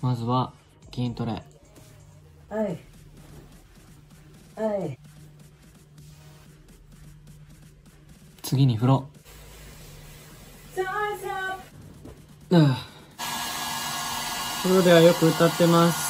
まずは筋トレ。はい。はい。次に風呂。ああ風呂ではよく歌ってます。